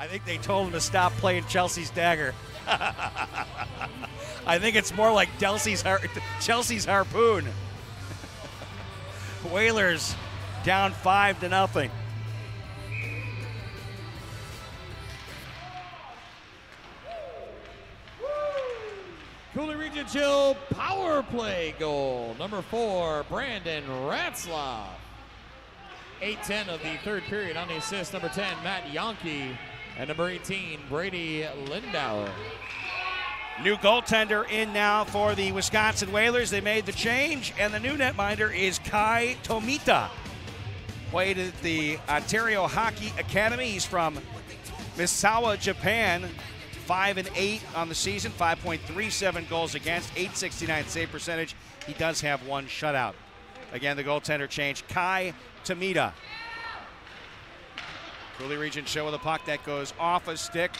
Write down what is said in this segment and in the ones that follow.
I think they told him to stop playing Chelsea's dagger. I think it's more like Chelsea's, har- Chelsea's harpoon. Whalers down five to nothing. Coulee Region Chill power play goal. Number four, Brandon Ratzlaff. 8-10 of the third period on the assist. Number 10, Matt Yonke. And number 18, Brady Lindauer. New goaltender in now for the Wisconsin Whalers. They made the change, and the new netminder is Kai Tomita. Played at the Ontario Hockey Academy. He's from Misawa, Japan. Five and eight on the season, 5.37 goals against, 869 save percentage. He does have one shutout. Again, the goaltender change, Kai Tomita. Coulee Region show with a puck that goes off a stick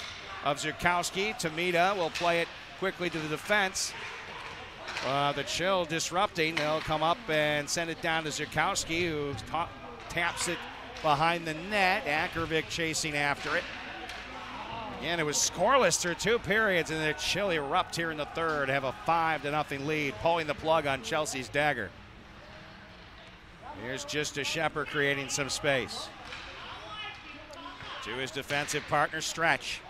of Zukowski. Tomita will play it quickly to the defense. Uh, the chill disrupting. They'll come up and send it down to Zukowski, who ta- taps it behind the net. Ackervik chasing after it. Again, it was scoreless through two periods, and the chill erupt here in the third. Have a five to nothing lead, pulling the plug on Chelsea's dagger. Here's just a Shepard creating some space. To his defensive partner, Stretch.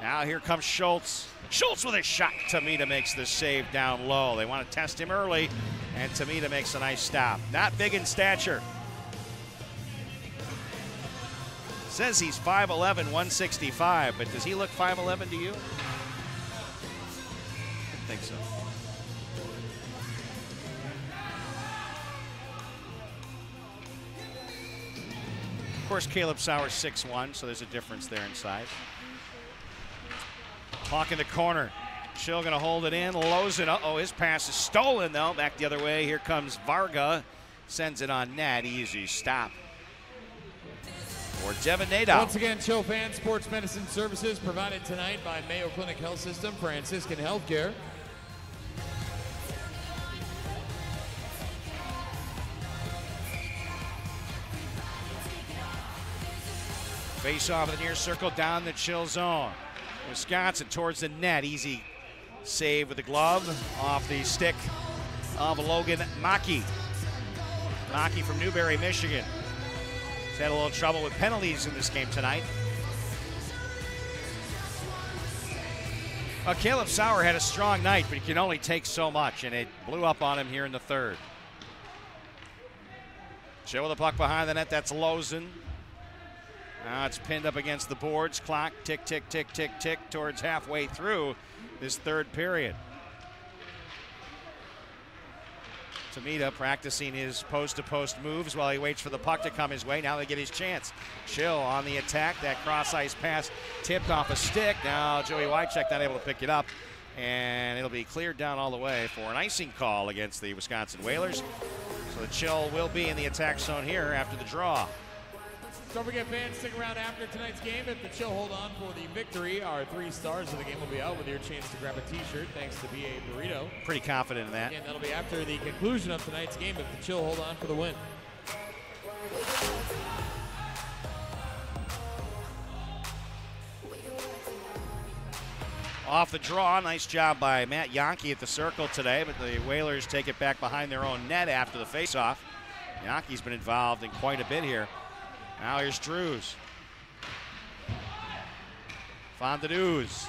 Now here comes Schultz. Schultz with a shot. Tomita makes the save down low. They want to test him early, and Tomita makes a nice stop. Not big in stature. Says he's 5'11, 165, but does he look 5'11 to you? I think so. Of course, Caleb Sauer's 6'1, so there's a difference there in size. Hawk in the corner. Chill going to hold it in. Lozen. Uh oh, his pass is stolen, though. Back the other way. Here comes Varga. Sends it on net. Easy stop. For Devin Nadow. Once again, Chill Fan Sports Medicine Services provided tonight by Mayo Clinic Health System, Franciscan Healthcare. Face off in the near circle down the chill zone. Wisconsin towards the net. Easy save with the glove off the stick of Logan Maki. Maki from Newberry, Michigan. He's had a little trouble with penalties in this game tonight. Uh, Caleb Sauer had a strong night, but he can only take so much, and it blew up on him here in the third. Chill with the puck behind the net. That's Lozen. Now it's pinned up against the boards. Clock tick, tick, tick, tick, tick towards halfway through this third period. Tomita practicing his post to post moves while he waits for the puck to come his way. Now they get his chance. Chill on the attack. That cross ice pass tipped off a stick. Now Joey Wycheck not able to pick it up. And it'll be cleared down all the way for an icing call against the Wisconsin Whalers. So the chill will be in the attack zone here after the draw. Don't forget, fans, stick around after tonight's game. If the Chill hold on for the victory, our three stars of the game will be out with your chance to grab a T-shirt thanks to BA Burrito. Pretty confident in that. Again, that'll be after the conclusion of tonight's game if the Chill hold on for the win. Off the draw, nice job by Matt Yonke at the circle today, but the Whalers take it back behind their own net after the faceoff. Yonke's been involved in quite a bit here. Now here's Drews. Fondaduz.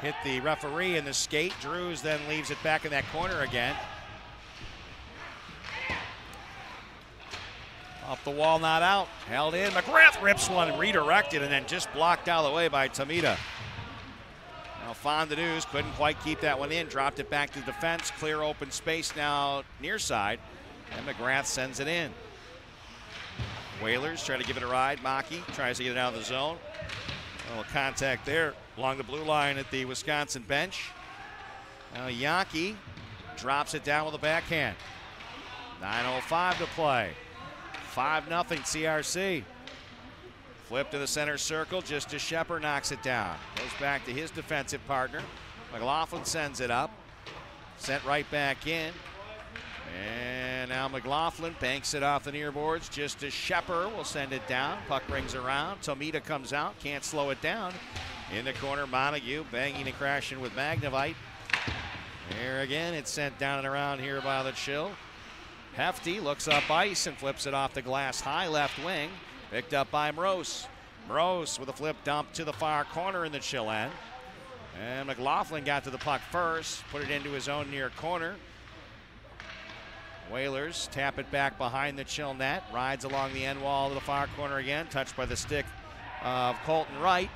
Hit the referee in the skate. Drews then leaves it back in that corner again. Off the wall, not out. Held in. McGrath rips one, redirected, and then just blocked out of the way by Tomita. Now Fondaduz couldn't quite keep that one in. Dropped it back to defense. Clear open space now near side. And McGrath sends it in. Whalers try to give it a ride. Maki tries to get it out of the zone. A little contact there along the blue line at the Wisconsin bench. Now Yonke drops it down with a backhand. 9.05 to play. 5 0 CRC. Flip to the center circle just as Shepard knocks it down. Goes back to his defensive partner. McLaughlin sends it up. Sent right back in. And now McLaughlin banks it off the near boards just as Shepper will send it down. Puck rings around. Tomita comes out, can't slow it down. In the corner, Montague banging and crashing with Magnavite. There again, it's sent down and around here by the chill. Hefty looks up ice and flips it off the glass high left wing. Picked up by Mrose. Mrose with a flip dump to the far corner in the chill end. And McLaughlin got to the puck first, put it into his own near corner. Whalers tap it back behind the chill net, rides along the end wall to the far corner again, touched by the stick of Colton Wright.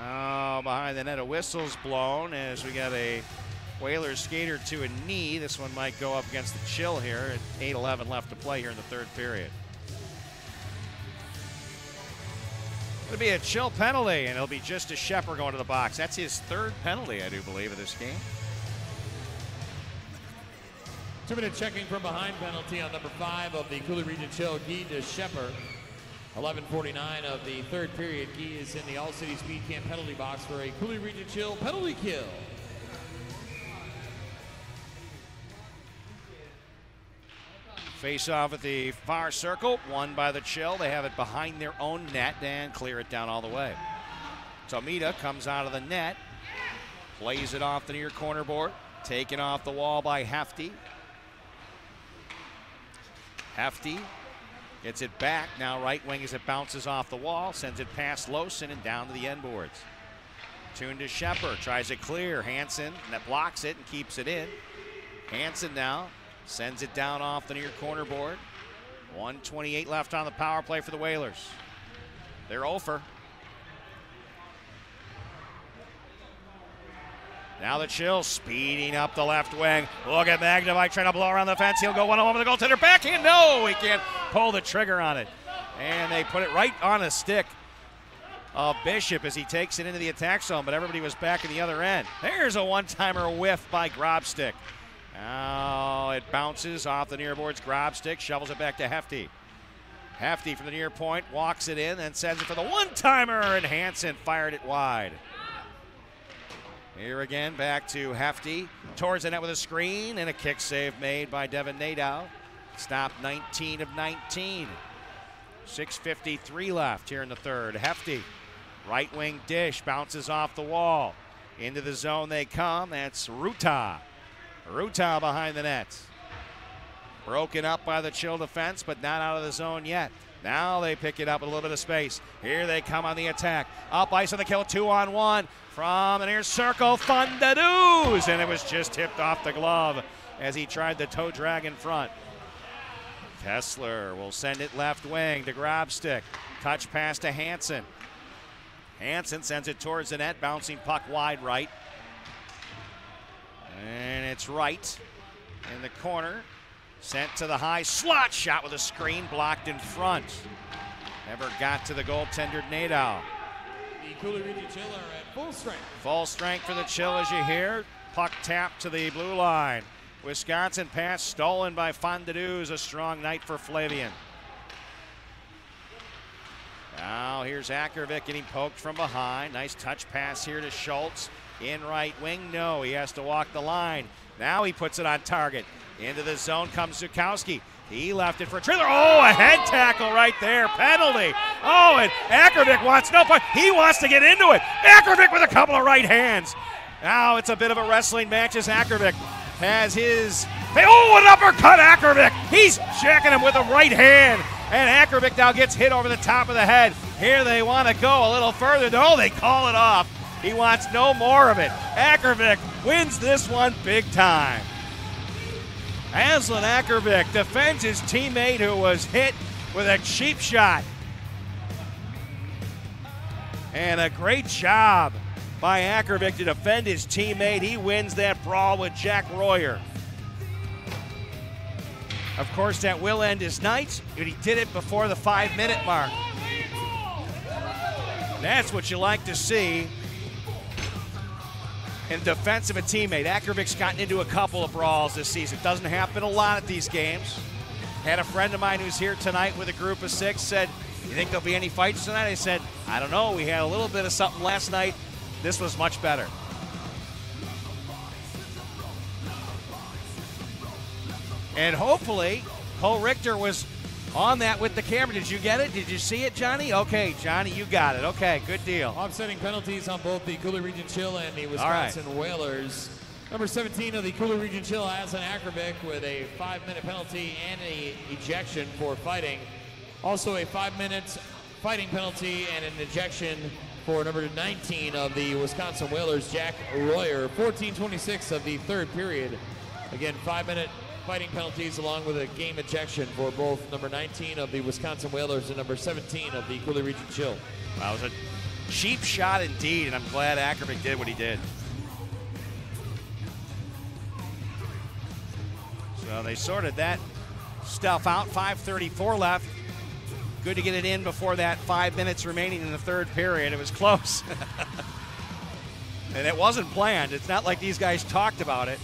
Oh, behind the net, a whistle's blown as we got a Whalers skater to a knee. This one might go up against the chill here at 8 11 left to play here in the third period. It'll be a chill penalty, and it'll be just a Shepard going to the box. That's his third penalty, I do believe, of this game. Two minute checking from behind penalty on number five of the Coulee Region Chill, Guy de Shepard. 11:49 of the third period. Guy is in the All City Speed Camp penalty box for a Coulee Region Chill penalty kill. Face off at the far circle, won by the chill. They have it behind their own net and clear it down all the way. Tomita comes out of the net, plays it off the near corner board, taken off the wall by Hefty. Hefty gets it back. Now right wing as it bounces off the wall, sends it past Lowson and down to the end boards. Tuned to Shepard, tries it clear. Hanson that blocks it and keeps it in. Hanson now sends it down off the near corner board. 128 left on the power play for the Whalers. They're over. Now the chill speeding up the left wing. Look at Magnavite trying to blow around the fence. He'll go one on one with the goaltender. Backhand. No, he can't pull the trigger on it. And they put it right on a stick of Bishop as he takes it into the attack zone, but everybody was back in the other end. There's a one timer whiff by Grobstick. Now it bounces off the near boards. Grobstick shovels it back to Hefty. Hefty from the near point walks it in and sends it for the one timer, and Hanson fired it wide. Here again, back to Hefty. Towards the net with a screen and a kick save made by Devin Nadow. Stop 19 of 19. 6.53 left here in the third. Hefty, right wing dish, bounces off the wall. Into the zone they come. That's Ruta. Ruta behind the net. Broken up by the chill defense, but not out of the zone yet. Now they pick it up with a little bit of space. Here they come on the attack. Up ice on the kill, two on one. From the near circle, Fondaduz! And it was just tipped off the glove as he tried the toe drag in front. Kessler will send it left wing to Grobstick. Touch pass to Hanson. Hanson sends it towards the net, bouncing puck wide right. And it's right in the corner. Sent to the high slot shot with a screen blocked in front. Never got to the goaltender Nadow. The Chill are at full strength. Full strength for the chill as you hear. Puck tap to the blue line. Wisconsin pass stolen by Fondaduz. A strong night for Flavian. Now here's Ackervik getting poked from behind. Nice touch pass here to Schultz. In right wing, no. He has to walk the line. Now he puts it on target. Into the zone comes Zukowski. He left it for trailer. Oh, a head tackle right there. Penalty. Oh, and Ackervik wants no part. He wants to get into it. Ackervik with a couple of right hands. Now it's a bit of a wrestling match as Ackervik has his. Oh, an uppercut, Ackervik. He's jacking him with a right hand. And Ackervik now gets hit over the top of the head. Here they want to go a little further. No, they call it off. He wants no more of it. Ackervik wins this one big time. Aslan Ackervik defends his teammate who was hit with a cheap shot. And a great job by Ackervik to defend his teammate. He wins that brawl with Jack Royer. Of course, that will end his night, but he did it before the five minute mark. That's what you like to see in defense of a teammate. Ackervik's gotten into a couple of brawls this season. Doesn't happen a lot at these games. Had a friend of mine who's here tonight with a group of six said, You think there'll be any fights tonight? I said, I don't know. We had a little bit of something last night. This was much better. And hopefully, Cole Richter was on that with the camera. Did you get it? Did you see it, Johnny? Okay, Johnny, you got it. Okay, good deal. Offsetting penalties on both the Coulee Region Chill and the Wisconsin Whalers. Number 17 of the Coulee Region Chill, Aslan Ackervik, with a five-minute penalty and an ejection for fighting. Also a five-minute fighting penalty and an ejection for number 19 of the Wisconsin Whalers, Jack Royer. 14:26 of the third period. Again, five-minute fighting penalties along with a game ejection for both number 19 of the Wisconsin Whalers and number 17 of the Coulee Region Chill. That was a cheap shot indeed, and I'm glad Ackerman did what he did. So they sorted that stuff out. 5:34 left. Good to get it in before that five minutes remaining in the third period. It was close. and it wasn't planned. It's not like these guys talked about it.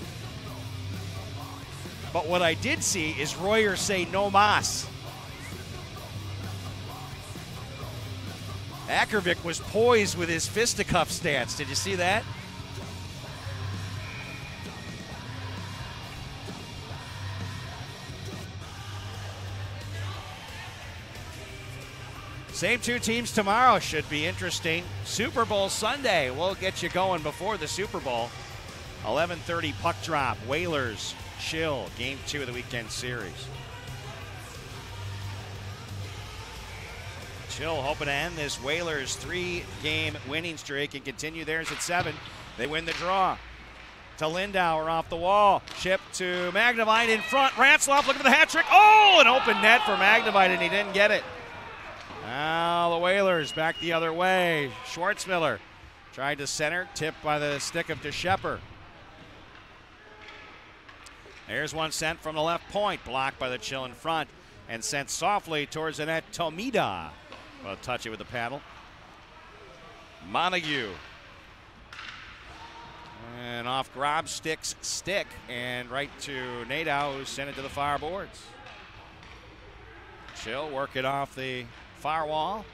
But what I did see is Royer say no mas. Ackervik was poised with his fisticuff stance. Did you see that? Same two teams tomorrow should be interesting. Super Bowl Sunday. We'll get you going before the Super Bowl. 11:30 puck drop. Whalers chill. Game two of the weekend series. Chill hoping to end this Whalers three-game winning streak and continue theirs at seven. They win the draw. To Lindauer off the wall. Chip to Magnavite in front. Ratzloff looking for the hat trick. Oh, an open net for Magnavite, and he didn't get it. Now the Whalers back the other way. Schwartzmiller tried to center, tipped by the stick of DeShepper. There's one sent from the left point, blocked by the chill in front, and sent softly towards the net. Tomita will touch it with the paddle. Montague. And off Grobstick's stick and right to Nadeau, who sent it to the far boards. Chill it off the far wall.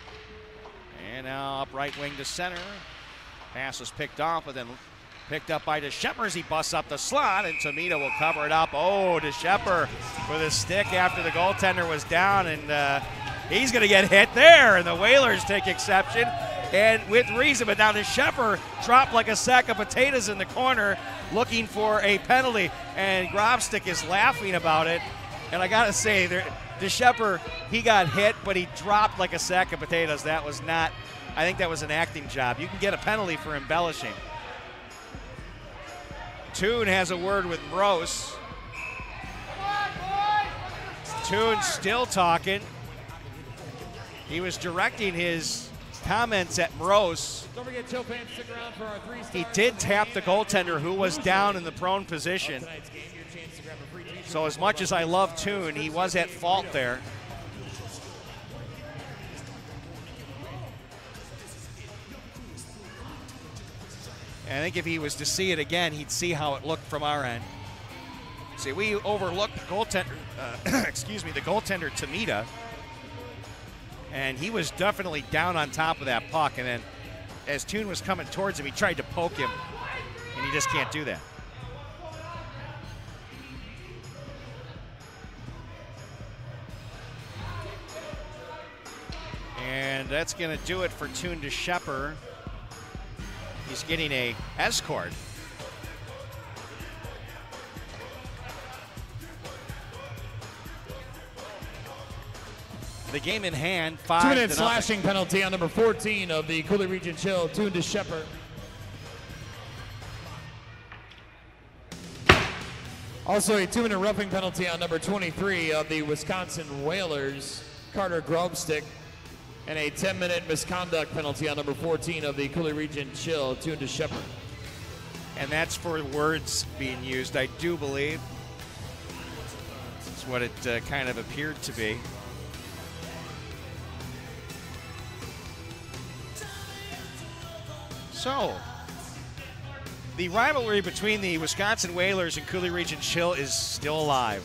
And now up right wing to center. Pass was picked off, but then picked up by DeShepper as he busts up the slot, and Tomita will cover it up. Oh, DeShepper with his stick after the goaltender was down, and uh, he's going to get hit there. And the Whalers take exception, and with reason. But now DeShepper dropped like a sack of potatoes in the corner, looking for a penalty, and Grobstick is laughing about it. And I got to say, there, DeShepper, he got hit, but he dropped like a sack of potatoes. That was not, I think that was an acting job. You can get a penalty for embellishing. Toon has a word with Mrose. Toon still talking. He was directing his comments at Mrose. Don't forget, Chill stick around for our three He did tap the goaltender who was down in the prone position. So as much as I love Toon, he was at fault there. And I think if he was to see it again, he'd see how it looked from our end. See, we overlooked the goaltender, uh, excuse me, the goaltender Tomita, and he was definitely down on top of that puck. And then as Toon was coming towards him, he tried to poke him, and he just can't do that. And that's going to do it for Toon DeShepper. He's getting a escort. The game in hand, five Two minute slashing penalty on number 14 of the Coulee Region Chill, to DeShepper. Also, a two minute roughing penalty on number 23 of the Wisconsin Whalers, Carter Grobstick. And a 10 minute misconduct penalty on number 14 of the Coulee Region Chill, tuned to DeShepper. And that's for words being used, I do believe. That's what it uh, kind of appeared to be. So, the rivalry between the Wisconsin Whalers and Coulee Region Chill is still alive.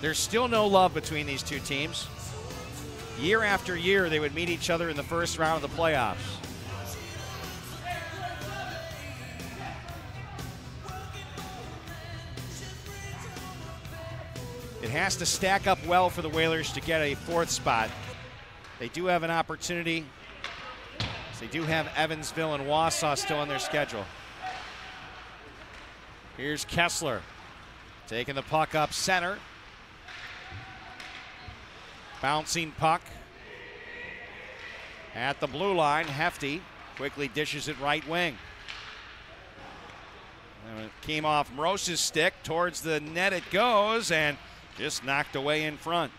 There's still no love between these two teams. Year after year, they would meet each other in the first round of the playoffs. it has to stack up well for the Whalers to get a fourth spot. They do have an opportunity. They do have Evansville and Wausau still on their schedule. Here's Kessler taking the puck up center. Bouncing puck at the blue line. Hefty quickly dishes it right wing. And it came off Morose's stick towards the net. It goes and just knocked away in front.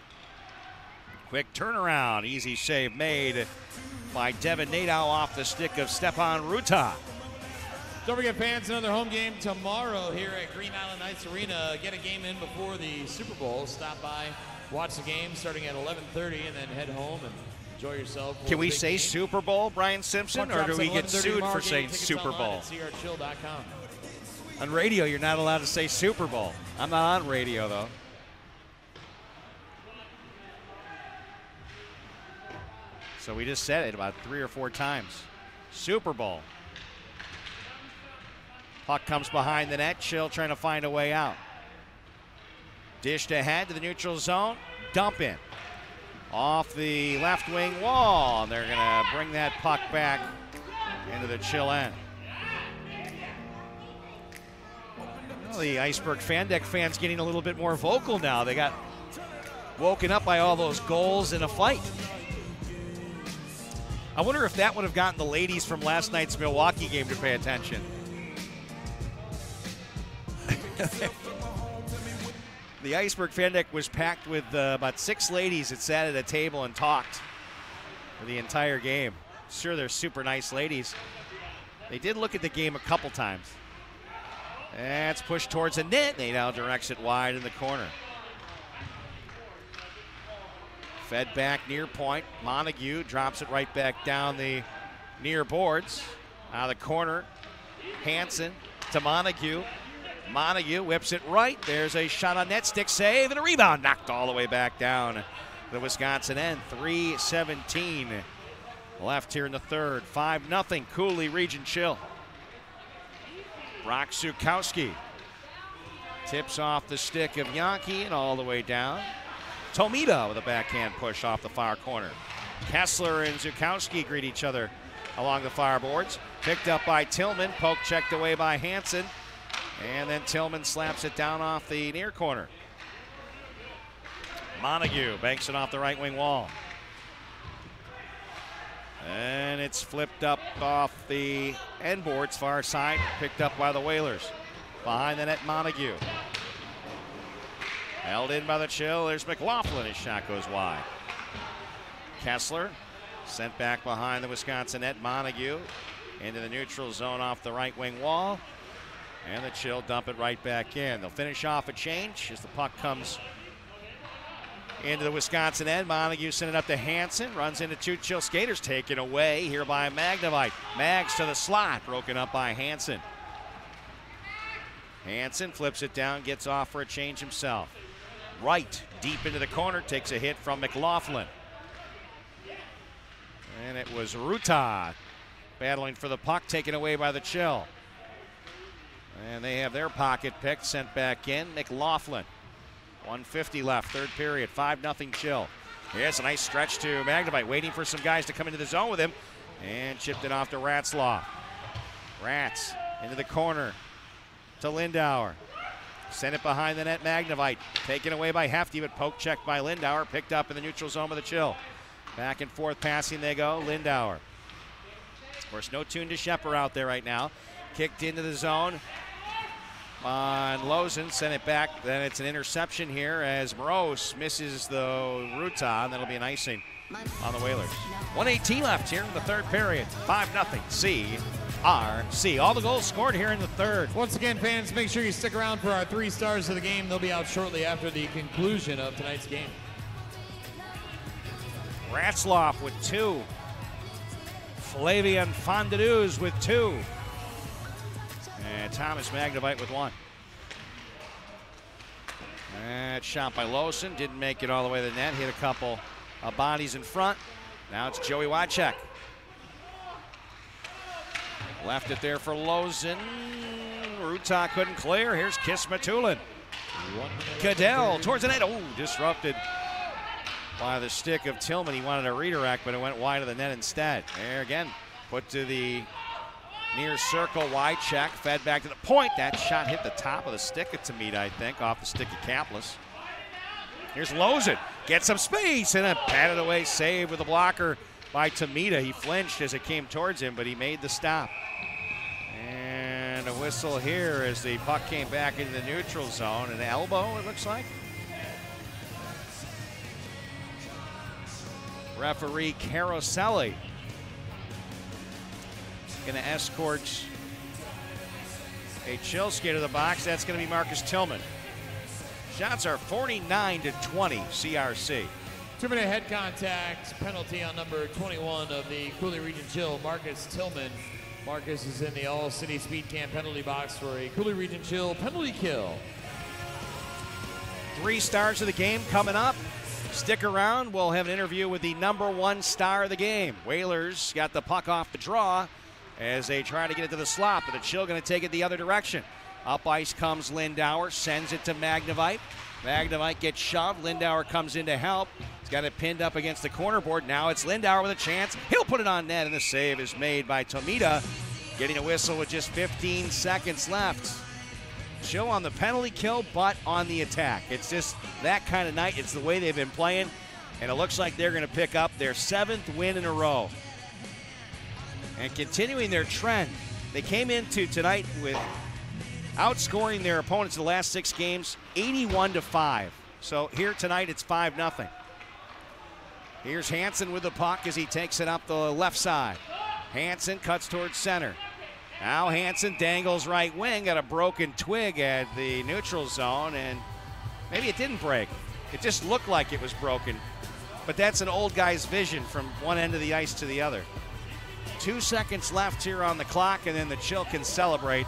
Quick turnaround, easy save made by Devin Nadow off the stick of Stepan Ruta. Don't forget, fans, another home game tomorrow here at Green Island Knights Arena. Get a game in before the Super Bowl. Stop by, watch the game starting at 11:30, and then head home and enjoy yourself. Can we say game. Super Bowl, Brian Simpson, or do we get sued for saying Super Bowl? On radio, you're not allowed to say Super Bowl. I'm not on radio though. So we just said it about three or four times. Super Bowl. Puck comes behind the net. Chill trying to find a way out. Dished ahead to the neutral zone. Dump in. Off the left wing wall. And they're going to bring that puck back into the chill end. Well, the Iceberg fan deck fans getting a little bit more vocal now. They got woken up by all those goals in a fight. I wonder if that would have gotten the ladies from last night's Milwaukee game to pay attention. the Iceberg fan deck was packed with uh, about six ladies that sat at a table and talked for the entire game. Sure, they're super nice ladies. They did look at the game a couple times. That's pushed towards the net. They now directs it wide in the corner. Fed back near point. Montague drops it right back down the near boards. Out of the corner. Hanson to Montague. Montague whips it right. There's a shot on net, stick save, and a rebound knocked all the way back down the Wisconsin end. 317 left here in the third. 5 0 Coulee Region Chill. Brock Zukowski tips off the stick of Yonke and all the way down. Tomita with a backhand push off the far corner. Kessler and Zukowski greet each other along the fireboards. Picked up by Tillman, poke checked away by Hanson. And then Tillman slaps it down off the near corner. Montague banks it off the right wing wall. And it's flipped up off the end boards, far side, picked up by the Whalers. Behind the net, Montague. Held in by the chill. There's McLaughlin. His shot goes wide. Kessler sent back behind the Wisconsin net. Montague into the neutral zone off the right wing wall. And the chill dump it right back in. They'll finish off a change as the puck comes into the Wisconsin end. Montague sending up to Hanson. Runs into two chill skaters. Taken away here by Magnavite. Mags to the slot. Broken up by Hanson. Hanson flips it down. Gets off for a change himself right deep into the corner, takes a hit from McLaughlin. And it was Ruta battling for the puck, taken away by the chill. And they have their pocket picked, sent back in. McLaughlin. 150 left, third period, 5 0 chill. Here's a nice stretch to Magnavite, waiting for some guys to come into the zone with him. And chipped it off to Ratzlaw. Rats into the corner to Lindauer. Sent it behind the net, Magnavite. Taken away by Hefty, but poke checked by Lindauer. Picked up in the neutral zone with the chill. Back and forth passing they go. Lindauer. Of course, no tune to Shepard out there right now. Kicked into the zone on Lozen. Sent it back. Then it's an interception here as Morose misses the Ruta, and that'll be an icing on the Whalers. 118 left here in the third period. 5 0. C RC. All the goals scored here in the third. Once again, fans, make sure you stick around for our three stars of the game. They'll be out shortly after the conclusion of tonight's game. Ratzloff with two. Flavian Fondaduz with two. And Thomas Magnavite with one. That shot by Lawson didn't make it all the way to the net. Hit a couple of bodies in front. Now it's Joey Wycheck. Left it there for Lozen. Ruta couldn't clear. Here's minute left Cadell towards the net. Oh, disrupted by the stick of Tillman. He wanted a redirect, but it went wide of the net instead. There again, put to the near circle, wide check, fed back to the point. That shot hit the top of the stick of Tomita, I think, off the stick of Kaplis. Here's Lozen. Get some space and a patted away save with a blocker by Tomita. He flinched as it came towards him, but he made the stop. And a whistle here as the puck came back into the neutral zone. An elbow, it looks like. Referee Caroselli going to escort a Chilsky to the box. That's going to be Marcus Tillman. Shots are 49 to 20, CRC. Two minute head contact penalty on number 21 of the Coulee Region Chill, Marcus Tillman. Marcus is in the All City Speed Camp penalty box for a Coulee Region Chill penalty kill. Three stars of the game coming up. Stick around. We'll have an interview with the number one star of the game. Whalers got the puck off the draw as they try to get it to the slot, but the Chill going to take it the other direction. Up ice comes Lindauer, sends it to Magnavite. Magnavite gets shoved. Lindauer comes in to help. He's got it pinned up against the corner board. Now it's Lindauer with a chance. He'll put it on net, and the save is made by Tomita, getting a whistle with just 15 seconds left. Chill on the penalty kill, but on the attack. It's just that kind of night. It's the way they've been playing, and it looks like they're going to pick up their seventh win in a row. And continuing their trend, they came into tonight with outscoring their opponents the last six games 81 to 5. So here tonight it's 5 0. Here's Hanson with the puck as he takes it up the left side. Hanson cuts towards center. Now Hanson dangles right wing, at a broken twig at the neutral zone, and maybe it didn't break. It just looked like it was broken. But that's an old guy's vision from one end of the ice to the other. Two seconds left here on the clock, and then the Chill can celebrate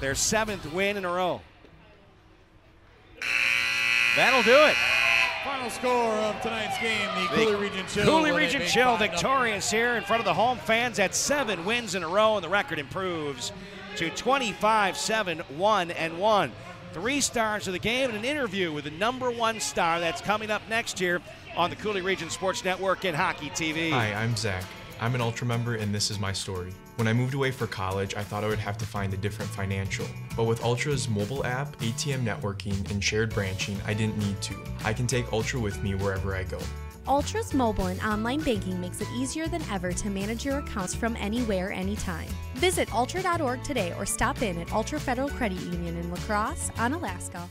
their seventh win in a row. That'll do it. Final score of tonight's game, the, The Coulee Region Chill. Coulee Region Chill victorious here in front of the home fans at seven wins in a row, and the record improves to 25 7 1 and 1. Three stars of the game and an interview with the number one star that's coming up next year on the Coulee Region Sports Network and Hockey TV. Hi, I'm Zach. I'm an Ultra member, and this is my story. When I moved away for college, I thought I would have to find a different financial. But with Ultra's mobile app, ATM networking, and shared branching, I didn't need to. I can take Ultra with me wherever I go. Ultra's mobile and online banking makes it easier than ever to manage your accounts from anywhere, anytime. Visit ultra.org today or stop in at Ultra Federal Credit Union in La Crosse, Onalaska.